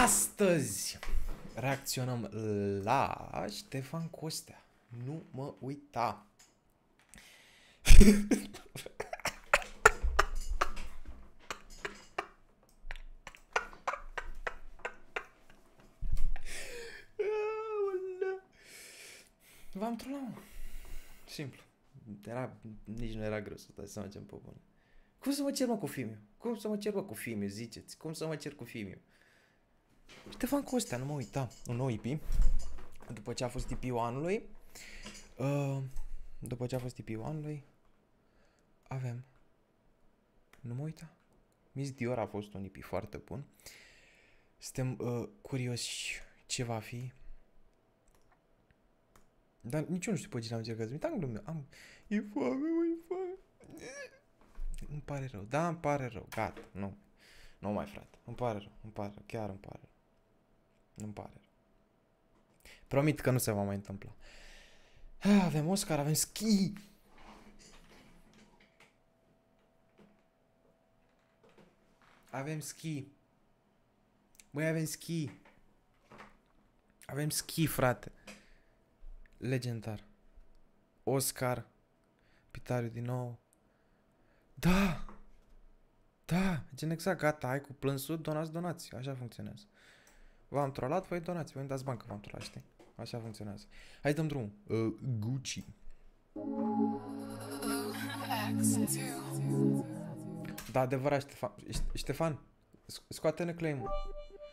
Astăzi reacționăm la Ștefan Costea. Nu mă uita. V-am trolat, mă. Simplu. Era, nici nu era greu să dai seama ce-mi pe bune. Cum să mă cer, mă, cu Fimiu? Cum să mă cer, mă, cu Fimiu, ziceți? Cum să mă cer cu Fimiu? Ștefan Costea, nu mă uita, un nou IP. După ce a fost IP-ul anului, uh, după ce a fost IP-ul anului, avem, nu mă uita, Miss Dior a fost un IP foarte bun. Suntem uh, curioși ce va fi. Dar nici eu nu știu pe cine am încercat să am glume. Am... E foame, mă, e foame. Îmi pare rău. Da, îmi pare rău. Gata. Nu. Nu mai, frate. Îmi pare rău. Îmi pare rău. Chiar îmi pare rău. Nu-mi pare rău. Promit că nu se va mai întâmpla. Ah, avem Oscar, avem ski. Avem ski. Băi, avem ski. Avem ski, frate. Legendar. Oscar. Pitariu din nou. Da! Da, gen exact, gata, ai cu plânsul, donați, donați. Așa funcționează. V-am trolat, voi donați, voi îmi dați bani că v-am trolat, știi? Așa funcționează. Hai dăm drum. Uh, Gucci. Da, adevărat, Ștefan. Ștefan, scoate-ne claim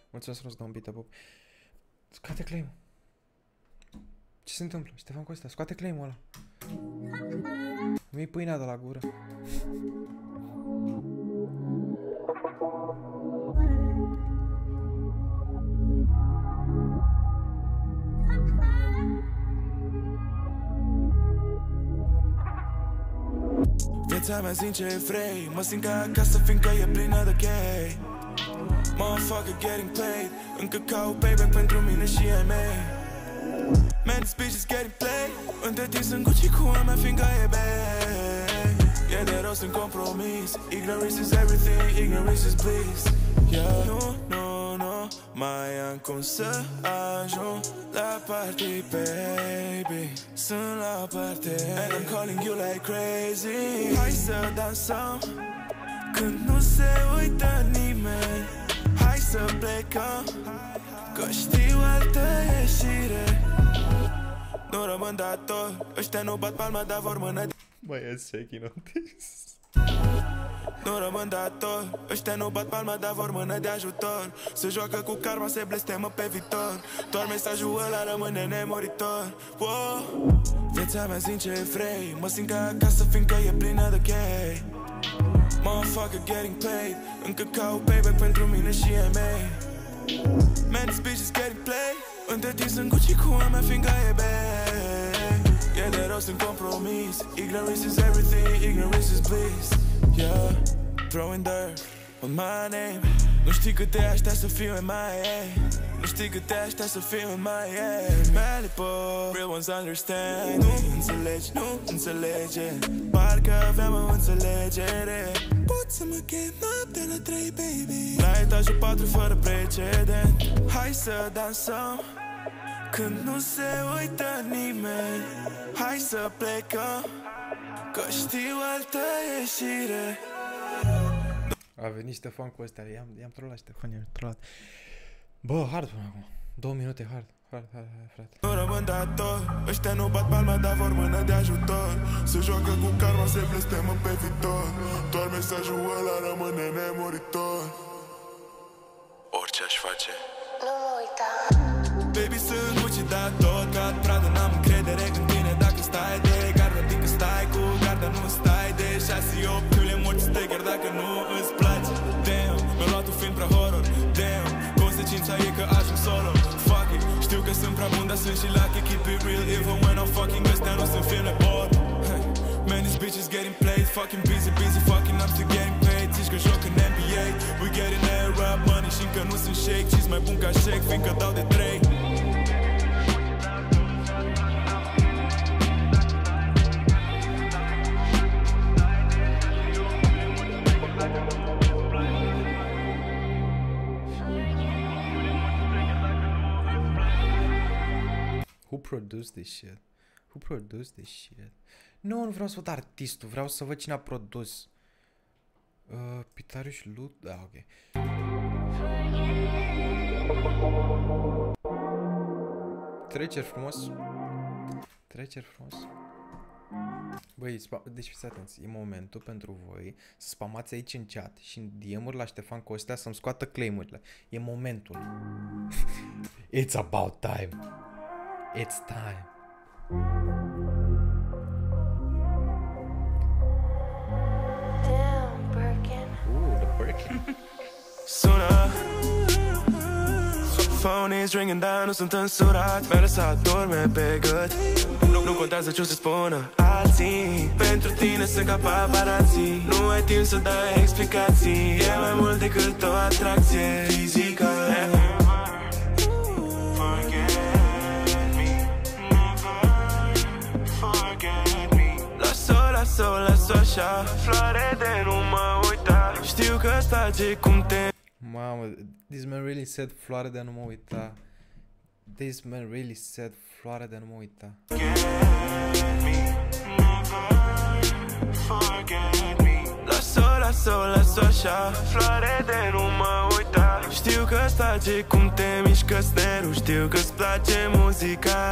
Mulțumesc frumos, domn Bita Bob. Scoate claim Ce se întâmplă? Ștefan Costa, scoate claim-ul ăla. Mi-i pâinea de la gură. Viața mea sincer e frei Mă simt ca acasă fiindcă e plină de chei Motherfucker getting paid Încă caut payback pentru mine și ai mei Man, this bitch is getting played. Între timp sunt Gucci cu a fiindcă e bay E de în compromis Ignorance is everything, ignorance is bliss. Yeah, nu, nu Mai am cum să ajung la party, baby. Sunt la party And I'm calling you like crazy. Hai să dansăm Când nu se uită nimeni. Hai să plecăm Că știu altă ieșire. Nu rămân dator Ăștia nu bat palma, dar vor mână Mai e shaking on this. Nu rămân dator. Ăștia nu bat palma, dar vor mână de ajutor. Se joacă cu karma, se blestemă pe viitor. Doar mesajul ăla rămâne nemuritor wow. Viața mea sincer e frei. Mă simt ca acasă fiindcă e plină de chei. Motherfucker getting paid. Încă caut payback pentru mine și ai mei. Man, this bitch is getting played. Între timp sunt Gucci cu a mea fiindcă e bay E de rost în compromis. Ignorance is everything, ignorance is bliss Yeah, throwing dirt on my name. Nu știi cât te aștept să fiu în mai Nu știi cât te aștept să fiu în mai Malibu, real ones understand. Nu înțelegi, nu înțelege. Parcă aveam o înțelegere. Poți să mă chem noaptea la 3, baby. La etajul 4 fără precedent. Hai să dansăm când nu se uită nimeni. Hai să plecăm Că știu altă ieșire A venit Ștefan cu ăstea, i-am, i-am trolat Ștefan, i-am trolat. Bă, hard până acum. Două minute hard. Hard, hard, hard, frate. Nu rămân dator Ăștia nu bat palma, dar vor mână de ajutor Se joacă cu karma, se blestemă pe viitor Doar mesajul ăla rămâne nemuritor Orice aș face Nu mă uita Baby, sunt Gucci, dar tot ca Prada N-am șase opt Zile morți stai chiar dacă nu îți place. Damn, mi-a luat un film prea horror. Damn, consecința e că ajung solo. Fuck it, știu că sunt prea bun, dar sunt și lucky. Keep it real, even when I'm fucking ăstea nu sunt filme bot. Hey. Man, this bitch is getting played. Fucking busy, busy, fucking I'm still getting paid. Zici că joc în NBA We getting that rap money și încă nu sunt shake. Și mai bun ca shake, fiindcă dau de trei Who produced this shit? Who produced this shit? Nu, nu vreau să văd artistul, vreau să văd cine a produs. Uh, Pitarius Lut... Da, ok. Treceri frumos. Treceri frumos. Băi, spa- deci fiți atenți, e momentul pentru voi să spamați aici în chat și în DM-uri la Ștefan Costea să-mi scoată claimurile. E momentul. It's about time. It's time. Damn, Birkin. Ooh, the Birkin. Sună Phone is ringing, dar nu sunt însurat Mi-a lăsat dorme pe gât nu, nu contează ce o să spună alții. Pentru tine sunt ca paparații. Nu ai timp să dai explicații. E mai mult decât o atracție fizică Las-o, las-o, las-o așa. Floare de nu mă uita. Știu că îți place cum te Mamă, this man really said floare de a nu mă uita. This man really said floare de a nu mă uita. Las-o, las-o, las-o așa. Floare de nu mă uita. Știu că îți place cum te mișcă snerul Știu că-ți place muzica.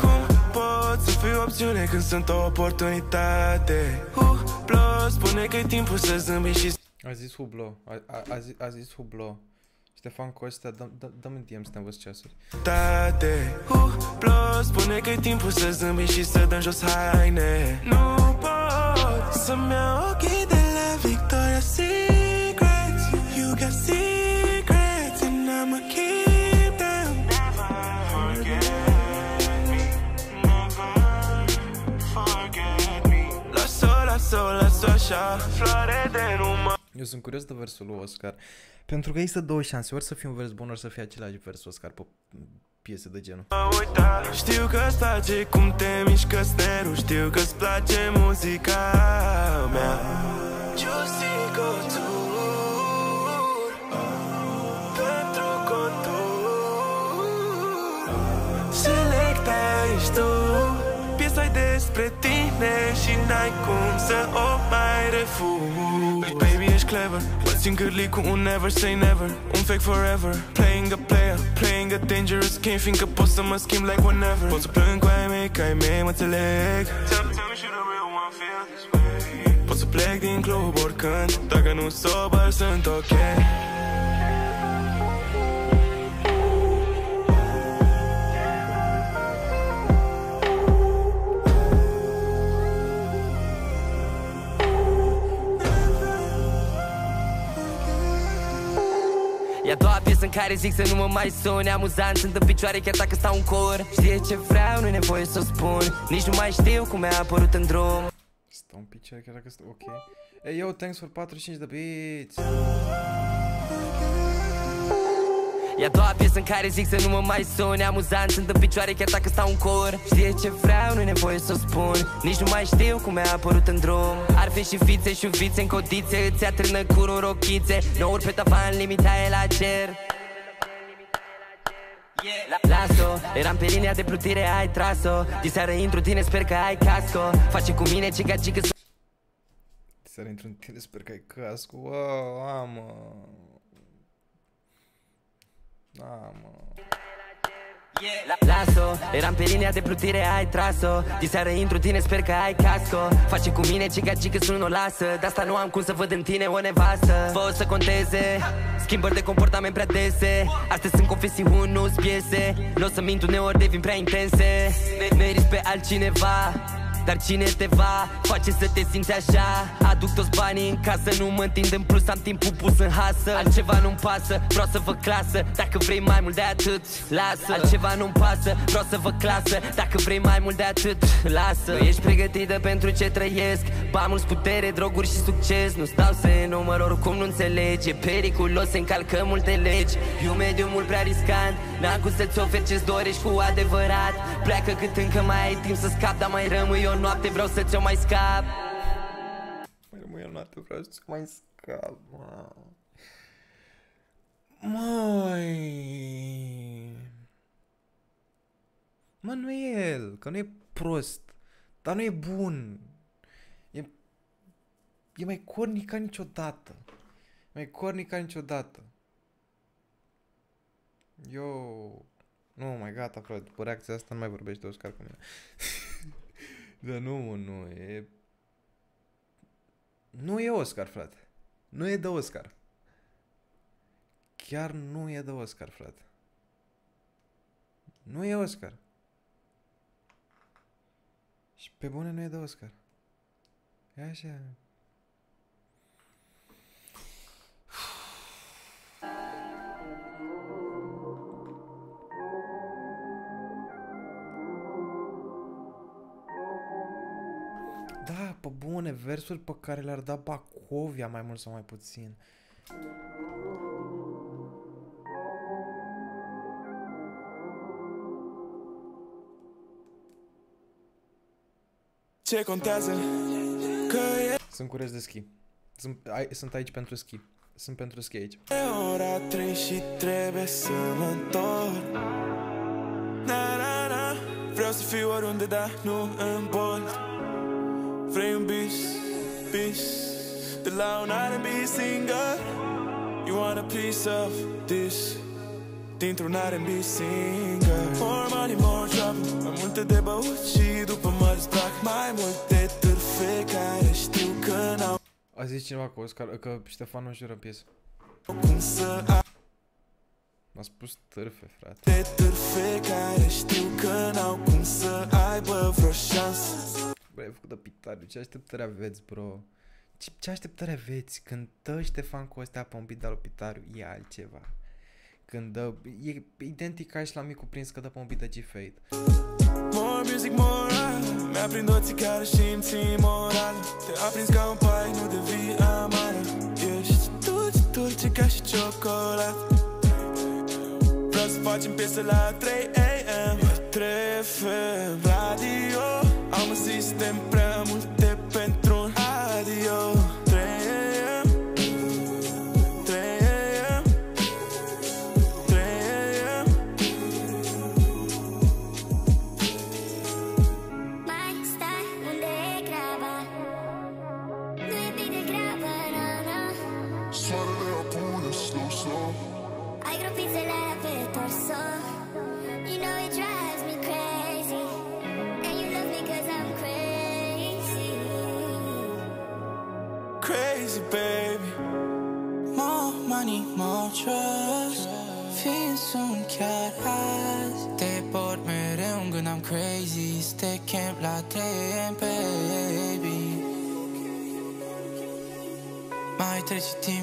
Cum pot să fiu opțiune când sunt o oportunitate. Hublo, spune că e timpul să zâmbi și A zis Hublo, a, a, a, zis, a zis Hublo. Ștefan Costea, dă- dă- dă-mi în DM să ne învăț ceasuri. tate. Hublo, spune că e timpul să zâmbi și să dăm jos haine. Nu pot să-mi iau ochii de la Victoria's Secret. You got secrets Las-o, las-o, las-o așa Floare de nu mă Eu sunt curios de versul lui Oscar, pentru că există două șanse, ori să fie un vers bun, ori să fie același vers Oscar pe piese de genul. uita Știu că-ți place cum te mișcă snerul Știu că-ți place muzica mea. Juicy contur Pentru contur. Selecta ești tu Piesa despre tine și n-ai cum să o mai refuzi Baby, ești clever. Băți în gârli cu un never say never. Un fake forever. Playing a player, playing a dangerous game. Fiindcă pot să mă schimb like whenever. Pot să plâng cu ai mei, ca ai mei mă înțeleg. Tell me, tell me, should a real one feel this way. Pot să plec din club oricând. Dacă nu sober, sunt ok în care zic să nu mă mai suni Amuzant, sunt în picioare chiar dacă stau în cor. Știe ce vreau, nu-i nevoie să o spun. Nici nu mai știu cum mi-a apărut în drum. Stau în picioare chiar dacă stau, ok. Hey, yo, thanks for 45 de bits. E a doua piesă în care zic să nu mă mai suni Amuzant, sunt în picioare chiar dacă stau în cor. Știe ce vreau, nu-i nevoie să o spun. Nici nu mai știu cum mi-a apărut în drum. Ar fi și fițe și vițe în codițe Îți atârnă curul rochițe. Nouri pe tavan, limita e la cer Las-o, eram pe linia de plutire, ai tras-o Diseară intru în tine, sper că ai casco Face cu mine cica cică Să intru în tine, sper că ai cascu. Wow, amă. Amă. Las-o, eram pe linia de plutire, ai tras-o. Diseară intru în tine, sper că ai casco. Face cu mine cica cică să nu o lasă. De asta nu am cum să văd în tine o nevastă. Fă să conteze Schimbări de comportament prea dese. Astea sunt confesiuni, nu piese. Nu o să mint uneori devin prea intense. Me- Meriți pe altcineva dar cine te va face să te simți așa? Aduc toți banii în casă, nu mă întind în plus Am timpul pus în hasă. Altceva nu-mi pasă, vreau să vă clasă. Dacă vrei mai mult de atât, lasă. Altceva nu-mi pasă, vreau să vă clasă. Dacă vrei mai mult de atât, lasă. Nu ești pregătită pentru ce trăiesc. Ba mulți putere, droguri și succes. Nu stau să enumăr, oricum nu înțelegi E periculos, se încalcă multe legi. E un mediu mult prea riscant. N-am cum să-ți ofer ce-ți dorești cu adevărat. Pleacă cât încă mai ai timp să scap Dar mai rămâi o noapte, vreau să ți-o mai scap Mai rămâi o noapte, vreau să mai scap, mă. Măi... Mă, că nu e prost, dar nu e bun. E, e mai cornic ca niciodată. Mai cornic ca niciodată. Eu... Nu, mai gata, frate, după reacția asta nu mai vorbești de Oscar cu mine. Dar nu, mă, nu, e... Nu e Oscar, frate. Nu e de Oscar. Chiar nu e de Oscar, frate. Nu e Oscar. Și pe bune nu e de Oscar. E așa. Pe bune, versuri pe care le-ar da Bacovia mai mult sau mai puțin. Ce contează că e Sunt curios de schi. Sunt, ai, sunt aici pentru schi. Sunt pentru schi aici. ora 3 și trebuie să mă întorc Na, na, na Vreau să fiu oriunde, dar nu în bold Vrei un bis, bis De la un R&B single You want a piece of this. Dintr-un R&B single More money, more trouble Mai multe de băut și după mă distrac Mai multe târfe care știu că n-au A zis cineva că, Oscar, că Ștefan nu jură în piesă. cum să M-a spus târfe, frate. de târfe care știu că n-au cum să aibă vreo șansă Bă, ai făcut de pitariu. Ce așteptări aveți, bro? Ce, ce așteptări aveți? Când dă Ștefan cu ăstea pe un beat de la Pitariu, e altceva. Când dă... E identic ca și la micul prins că dă pe un beat de G-Fade. More music, more art Mi-a prind o țigară și îmi ții moral Te aprins ca un pai, nu devii amară Ești dulce, dulce ca și ciocolat Vreau să facem piesă la 3 AM 3 FM Radio temprano.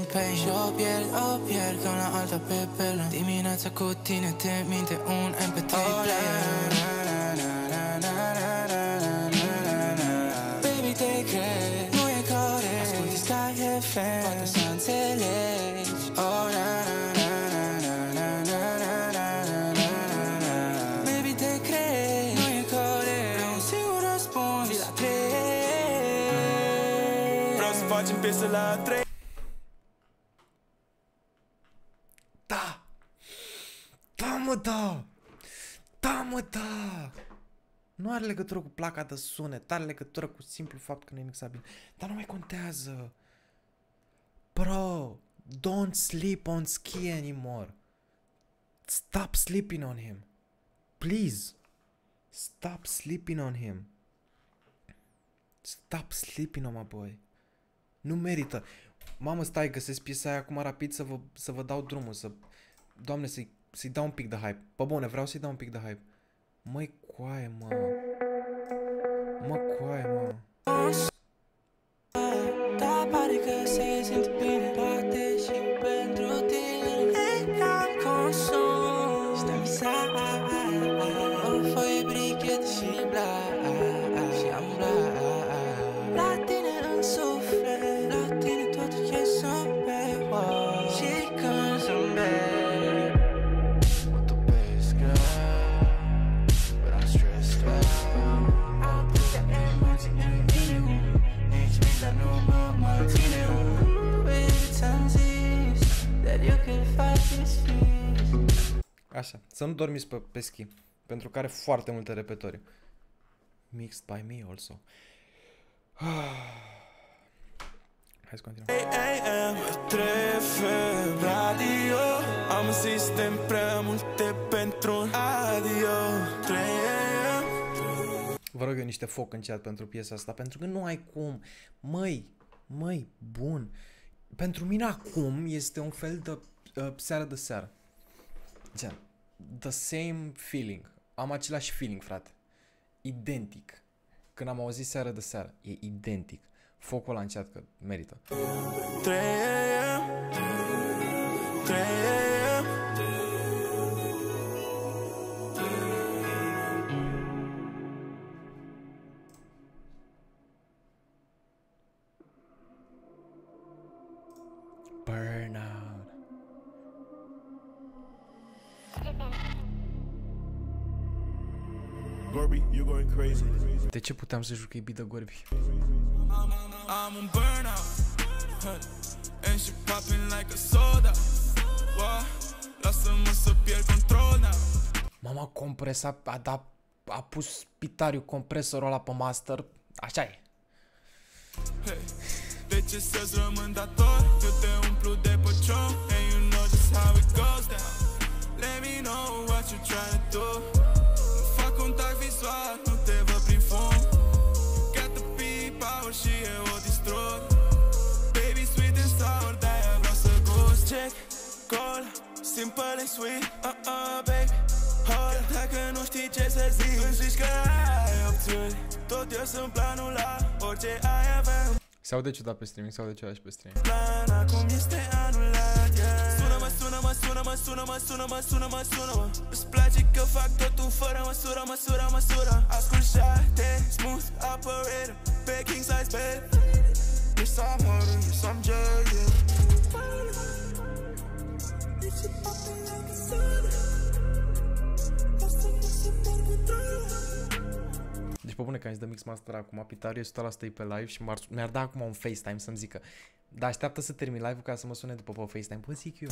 Trece timp pe aici și o pierd, o pierd Ca una alta pe pe lângă Dimineața cu tine te minte un MP3 player Baby, te cred, nu e corect Asculti Sky FM, poate să înțelegi mă, da! Da, mă, da! Nu are legătură cu placa de sunet, are legătură cu simplu fapt că nu e mixabil. Dar nu mai contează. Bro, don't sleep on ski anymore. Stop sleeping on him. Please. Stop sleeping on him. Stop sleeping on my boy. Nu merită. Mamă, stai, găsesc piesa aia acum rapid să vă, să vă dau drumul, să... Doamne, să-i, să-i dau un pic de hype. Pe bune, vreau să-i dau un pic de hype. Măi, coaie, mă. Mă, coaie, mă. Pare că se simt bine Așa, să nu dormiți pe, pe schi, pentru că are foarte multe repetorii. Mixed by me also. Hai să continuăm. AM, 3 FM Radio Am un sistem prea multe pentru un adio 3 AM Vă rog eu niște foc în chat pentru piesa asta, pentru că nu ai cum. Măi, măi, bun. Pentru mine acum este un fel de uh, seară de seară. Gen, the same feeling. Am același feeling, frate. Identic. Când am auzit seară de seară, e identic. Focul ăla în chat că merită. 3 AM 3 De ce puteam să juc Ibi de Gorbi? I'm on burnout huh. And she popping like a soda wow. Lasă-mă să pierd control now Mama compresa, a, dat, a pus pitariu compresorul ăla pe master. Așa e. Hey, de ce să-ți rămân dator? Eu te umplu de păcion And you know just how it goes down Let me know what you trying to do Fac contact vizual, nu te văd prin fum Got the beat power și eu o distrug. Baby sweet and sour, de-aia vreau să gust. Check, call, simple and sweet Uh-uh, baby Hold, dacă nu știi ce să zic Îmi zici că ai opțiuni. Tot eu sunt planul la orice ai avea. Se aude ciudat pe streaming, se aude ciudat și pe stream. plan Acum este anulat yeah. Sună-mă, sună-mă, sună-mă, sună-mă, sună-mă, sună-mă, sună-mă Îți place că fac totul fără măsură, măsură, măsură. Ascult șapte, smooth operator Pe king size bed Yes, I'm hard, yes, I'm jail, yeah pe bune că am zis de Mix Master acum, Pitariu 100% e pe live și m-ar- mi-ar da acum un FaceTime să-mi zică da, așteaptă să termin live-ul ca să mă sune după pe FaceTime. Păi zic eu.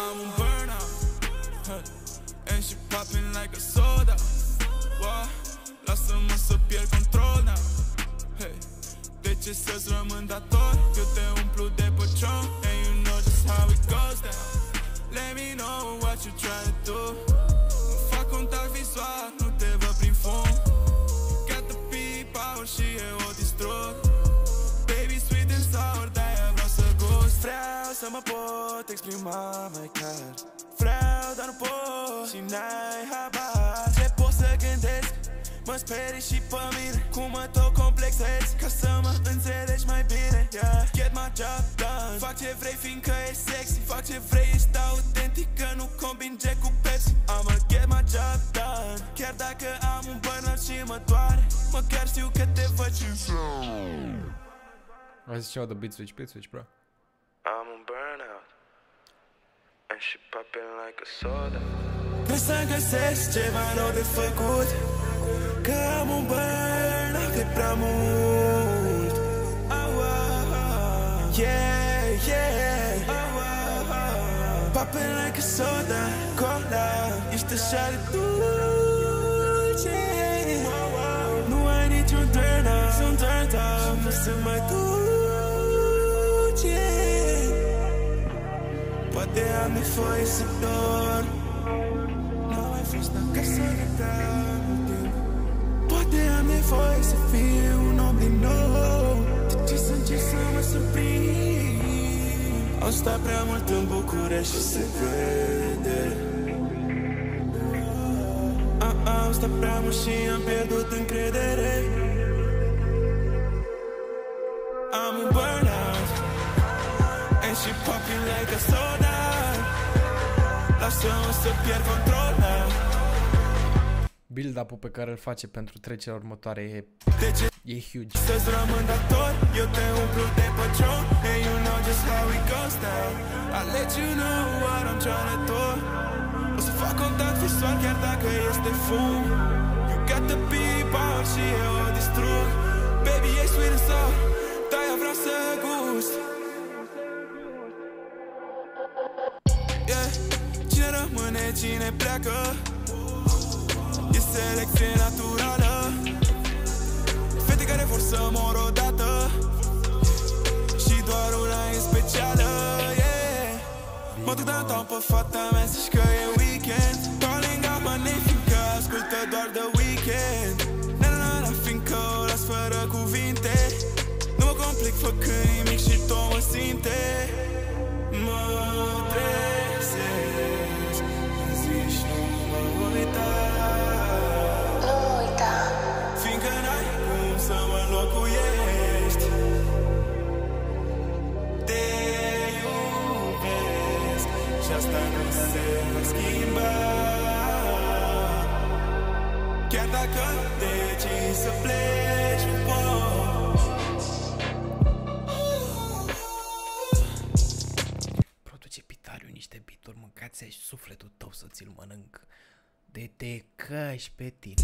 I'm on burnout huh. And she popping like a soda wow. Lasă-mă să pierd control now hey. De ce să-ți rămân dator? Eu te umplu de păcion And you know just how it goes down Let me know what you trying to do Fac contact vizual, nu te văd prin fum Got the beat power și eu o distrug. Baby sweet and sour, de-aia vreau să gust. Vreau să mă pot exprima mai clar. Vreau, dar nu pot. Și n-ai habar Mă sperii și pe mine Cum mă tot complexez Ca să mă înțelegi mai bine yeah. Get my job done. Fac ce vrei fiindcă e sexy. Fac ce vrei, ești autentic Că nu combin Jack cu Pepsi. I'ma get my job done. Chiar dacă am un burnout și mă doare Măcar știu că te văd și Hai să ceva de beat switch, beat switch, bro. I'm on burnout And she popping like a soda. Trebuie să găsesc ceva nou de făcut Că am burnout de prea mult. Yeah, yeah. Popping like a soda, cola Ești așa de dulce. Nu ai niciun turn up Sunt turned up Nu sunt mai dulce Poate am nevoie să dorm Nu ai fost acasă de timp Poate am nevoie să fiu un om din nou De ce să încerc să mă surprind Am stat prea mult în București și se vede Am, am stat prea mult și am pierdut încredere. I'm in burnout And she popping like a soda. Lasă-mă să pierd controlul Build-up-ul pe care îl face pentru trecerea următoare e, De ce e huge. să-ți rămân dator? Eu te umplu de păcion And you know just how it goes down I'll let you know what I'm trying to do. O să fac contact vizual chiar dacă este fum. You got the beat power și eu o distrug. Baby, e sweet and sour De-aia vreau să gust. Yeah, cine rămâne cine pleacă? E selecție naturală. Fete care vor să mor odată. Și doar una e specială yeah. Mă duc downtown pe fata mea să că e weekend. Calling out my name fiindcă ascultă doar The Weekend. Na na na na fiindcă o las fără cuvinte. Nu mă complic făcând nimic și tot mă simte Peti.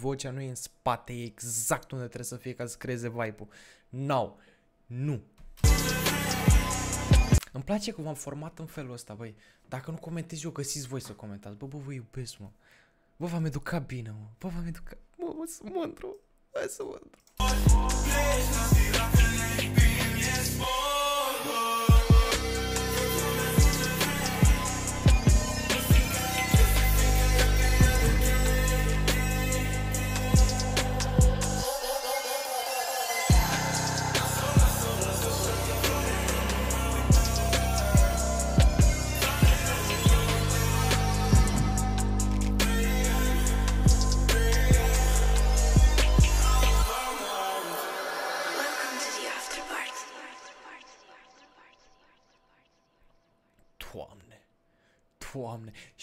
Vocea nu e în spate, e exact unde trebuie să fie ca să creeze vibe-ul. Now, nu. Îmi place că v-am format în felul ăsta, băi. Dacă nu comentez eu, găsiți voi să comentați. Bă, bă, vă iubesc, mă. Bă, v-am educat bine, mă. Bă, v-am educat. Mă, mă, sunt mândru. Hai să mândru.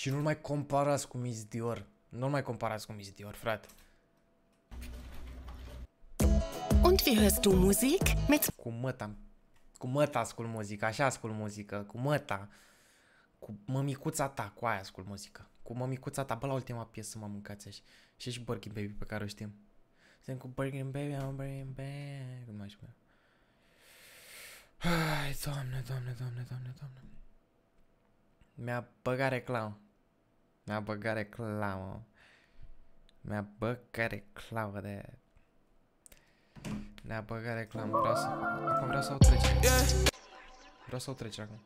Și nu-l mai comparați cu Miss Dior. Nu-l mai comparați cu Miss Dior, frate. Und wie hörst du Musik? Mit Cu măta. Cu măta ascult muzică, așa ascult muzică. Cu măta. Cu mămicuța ta, cu aia ascult muzică. Cu mămicuța ta, bă, la ultima piesă mă mâncați așa. Și și Birkin Baby pe care o știm. Sunt cu Birkin Baby, am Birkin Baby. Cum mai știu? Ai, doamne, doamne, doamne, doamne, doamne. Mi-a băgat reclamă. Mi-a băgat reclamă. Mi-a băgat reclamă de... Ne-a băgat reclamă. Vreau să... Acum vreau să o trecem. Yeah. Vreau să o trecem acum.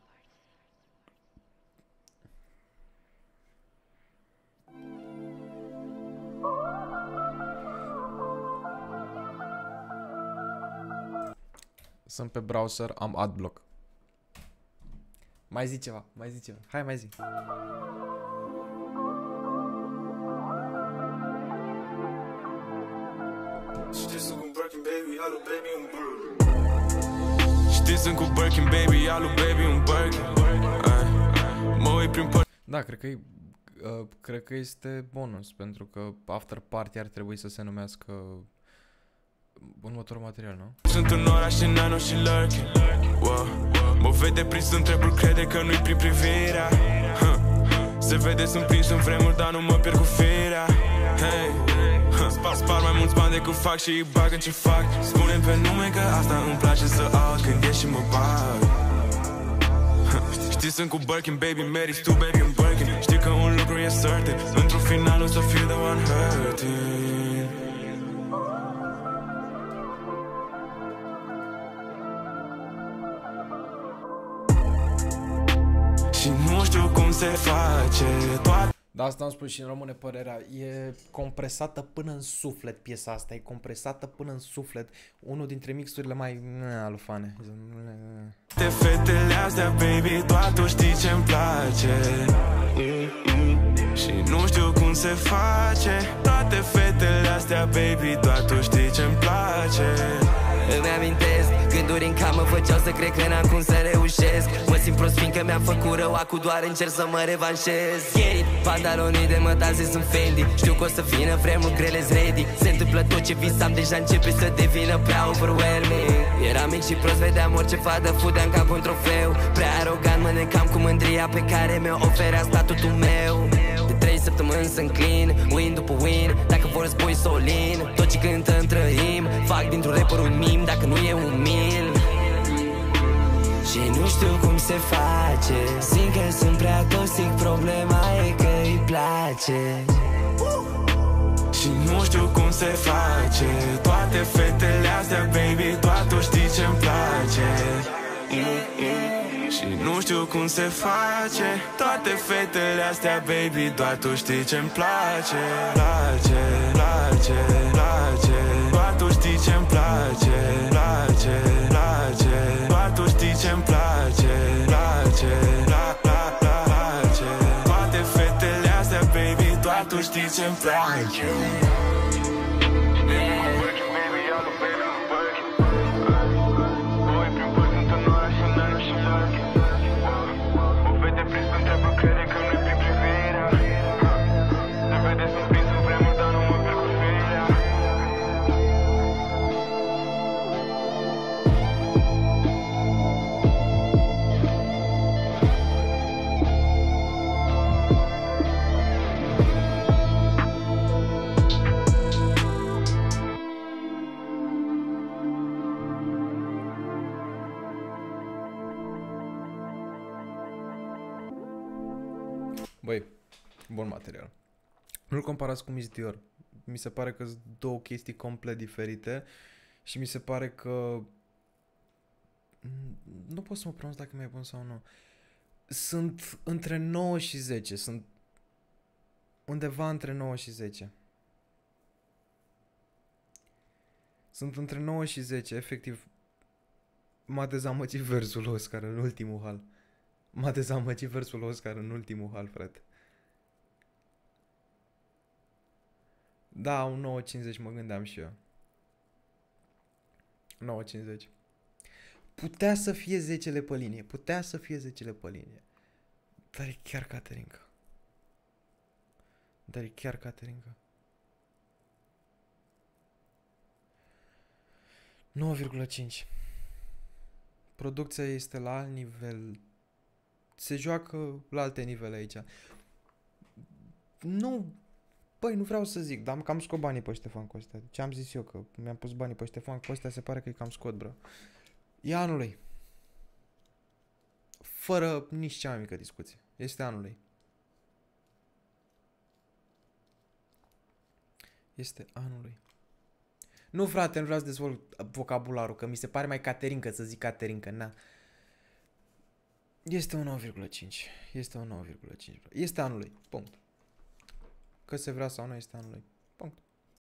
Sunt pe browser, am adblock. Mai zi ceva, mai zi ceva. Hai, mai zi. Alu baby un Birkin Știți sunt cu Birkin Baby, alu baby un Birkin Ai, Mă uit prin păr Da, cred că e, uh, cred că este bonus, pentru că after party ar trebui să se numească următorul material, nu? Sunt în oraș și nano și lurking wow. Mă vede prins în treburi, crede că nu-i prin privirea huh. Se vede, sunt prins în vremuri, dar nu mă pierd cu firea Hey, huh. Spar, spar mai mulți bani decât fac și îi bag în ce fac. Spune pe nume că asta îmi place să aud când ieși și mă bag. Huh. Știi, sunt cu Birkin, baby, meriți tu, baby, în Birkin. Știi că un lucru e certain Într-un final o să fiu the one hurting. Și nu știu cum se face toate Da, asta am spus și în române părerea. E compresată până în suflet piesa asta. E compresată până în suflet. Unul dintre mixurile mai mm, alufane. fetele astea, baby Doar tu știi ce-mi place Și nu știu cum cum se face Toate fetele astea, baby, doar tu știi ce-mi place Îmi amintesc Gânduri în cap mă făceau să cred că n-am cum să reușesc. Mă simt prost fiindcă mi-am făcut rău Acu doar încerc să mă revanșez. Get it, pantalonii de mătase sunt Fendi Știu că o să vină vremuri grele ready Se întâmplă tot ce visam Deja începe să devină prea overwhelming. Eram mic și prost, vedeam orice fadă Fudeam ca cu un trofeu. Prea arogant, mă necam cu mândria Pe care mi-o oferea statutul meu. De trei săptămâni sunt clean Win după win Dacă vor spui solin. Tot ce cântăm trăim Fac dintr-un rapper un mim Dacă nu e un mil. Și nu știu cum se face Simt că sunt prea toxic Problema e că îi place. Și nu știu cum se face Toate fetele astea, baby, doar tu știi ce-mi place. Și nu știu cum se face. Toate fetele astea, baby, doar tu știi ce-mi place. Place, place, place. Doar tu știi ce-mi place. Place, place. Doar tu știi ce-mi place. Place, la, la, la, place. Toate fetele astea, baby, doar tu știi ce-mi place bun material. Nu-l comparați cu Miss Dior. Mi se pare că sunt două chestii complet diferite și mi se pare că Mm, nu pot să mă pronunț dacă e mai bun sau nu. Sunt între 9 și 10. Sunt undeva între 9 și 10. Sunt între 9 și 10, efectiv. M-a dezamăgit versul Oscar în ultimul hal. M-a dezamăgit versul Oscar în ultimul hal, frate. Da, un 9.50 mă gândeam și eu. 9.50. Putea să fie 10 pe linie. Putea să fie 10 pe linie. Dar e chiar Caterinca. Dar e chiar Caterinca. 9,5. Producția este la alt nivel. Se joacă la alte nivele aici. Nu, băi, nu vreau să zic, dar am cam scot banii pe Ștefan Costea. Ce am zis eu, că mi-am pus banii pe Ștefan Costea, se pare că e cam scot, bro. E anului. Fără nici cea mai mică discuție. Este anului. Este anului. Nu, frate, nu vreau să dezvolt vocabularul, că mi se pare mai caterincă să zic caterincă, na. Este un 9,5. Este un 9,5. Este anului. Punct. Că se vrea sau nu, este anului. Punct.